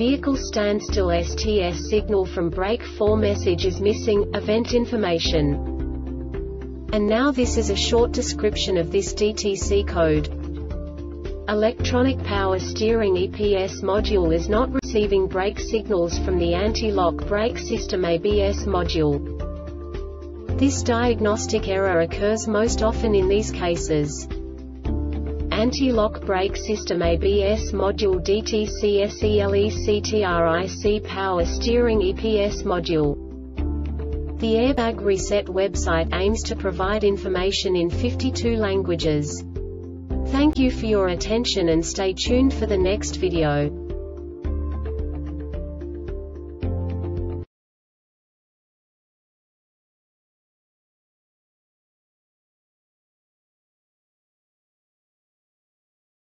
Vehicle standstill STS signal from brake 4 message is missing, event information. And now this is a short description of this DTC code. Electronic power steering EPS module is not receiving brake signals from the anti-lock brake system ABS module. This diagnostic error occurs most often in these cases anti-lock brake system ABS module DTC SELECTRIC power steering EPS module. The Airbag Reset website aims to provide information in 52 languages. Thank you for your attention and stay tuned for the next video.